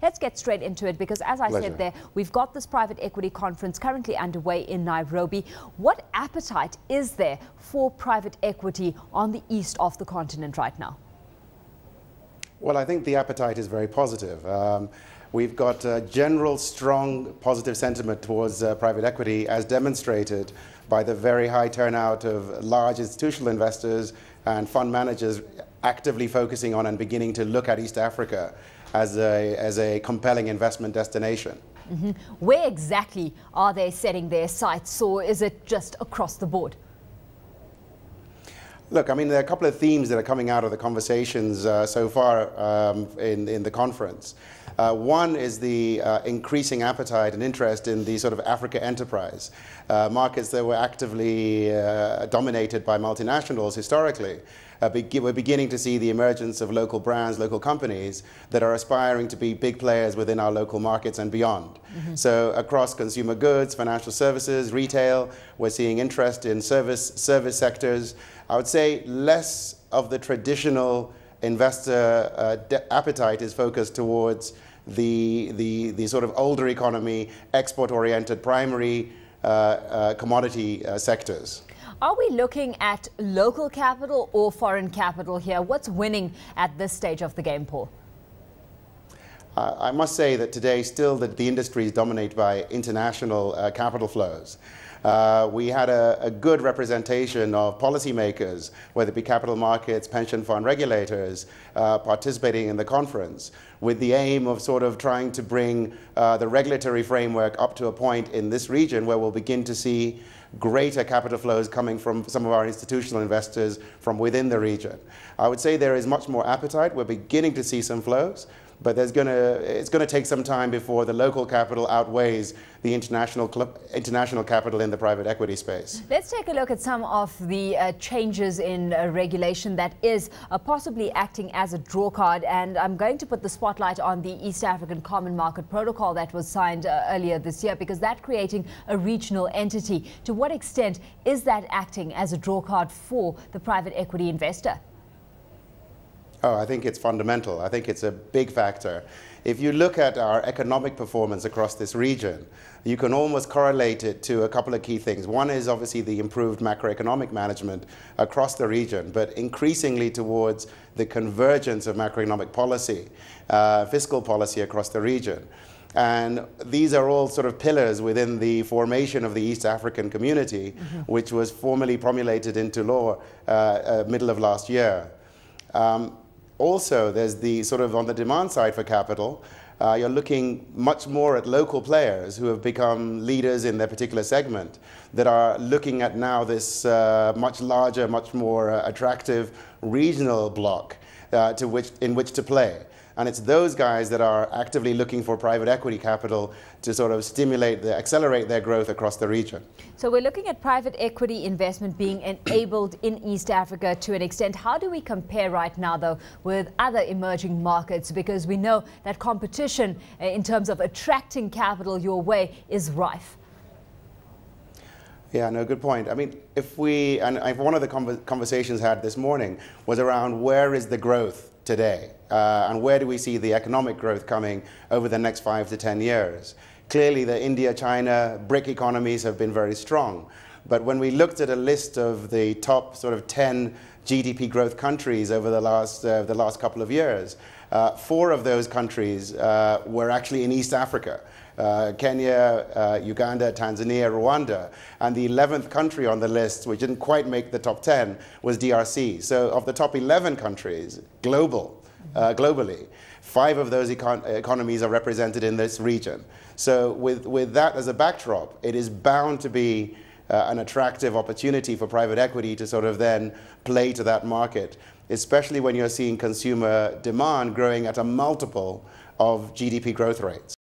Let's get straight into it because, as I Pleasure. said there, we've got this private equity conference currently underway in Nairobi. What appetite is there for private equity on the east of the continent right now? Well, I think the appetite is very positive. Um, we've got a general strong positive sentiment towards uh, private equity as demonstrated by the very high turnout of large institutional investors and fund managers actively focusing on and beginning to look at East Africa as a, as a compelling investment destination. Where exactly are they setting their sights, or is it just across the board? Look, I mean, there are a couple of themes that are coming out of the conversations uh, so far um, in, in the conference. Uh, one is the uh, increasing appetite and interest in the sort of Africa enterprise, uh, markets that were actively uh, dominated by multinationals historically. Uh, be- we're beginning to see the emergence of local brands, local companies that are aspiring to be big players within our local markets and beyond. So across consumer goods, financial services, retail, we're seeing interest in service, service sectors. I would say less of the traditional investor uh, appetite is focused towards the, the, the sort of older economy, export-oriented primary uh, uh, commodity uh, sectors. Are we looking at local capital or foreign capital here? What's winning at this stage of the game, Paul? Uh, I must say that today still the, the industry is dominated by international uh, capital flows. Uh, we had a, a good representation of policymakers, whether it be capital markets, pension fund regulators, uh, participating in the conference with the aim of sort of trying to bring uh, the regulatory framework up to a point in this region where we'll begin to see greater capital flows coming from some of our institutional investors from within the region. I would say there is much more appetite. We're beginning to see some flows, but there's gonna, it's going to take some time before the local capital outweighs the international, international capital in the private equity space. Let's take a look at some of the uh, changes in uh, regulation that is uh, possibly acting as a draw card. And I'm going to put the spotlight on the East African Common Market Protocol that was signed uh, earlier this year because that creating a regional entity. To what extent is that acting as a draw card for the private equity investor? Oh, I think it's fundamental. I think it's a big factor. If you look at our economic performance across this region, you can almost correlate it to a couple of key things. One is obviously the improved macroeconomic management across the region, but increasingly towards the convergence of macroeconomic policy, uh, fiscal policy across the region. And these are all sort of pillars within the formation of the East African community, which was formally promulgated into law uh, uh, middle of last year. Um, also, there's the sort of on the demand side for capital, uh, you're looking much more at local players who have become leaders in their particular segment that are looking at now this uh, much larger, much more uh, attractive regional block uh, to which, in which to play. And it's those guys that are actively looking for private equity capital to sort of stimulate, the, accelerate their growth across the region. So we're looking at private equity investment being enabled in East Africa to an extent. How do we compare right now, though, with other emerging markets? Because we know that competition uh, in terms of attracting capital your way is rife. Yeah, no, good point. I mean, if we, and I- one of the conver- conversations had this morning was around where is the growth today? Uh, and where do we see the economic growth coming over the next five to 10 years? Clearly, the India, China, BRIC economies have been very strong. But when we looked at a list of the top sort of 10 GDP growth countries over the last, uh, the last couple of years, uh, four of those countries uh, were actually in East Africa. Uh, Kenya, uh, Uganda, Tanzania, Rwanda. And the 11th country on the list, which didn't quite make the top 10, was DRC. So of the top 11 countries, global, uh, globally, five of those econ- economies are represented in this region. So with, with that as a backdrop, it is bound to be Uh, an attractive opportunity for private equity to sort of then play to that market, especially when you're seeing consumer demand growing at a multiple of GDP growth rates.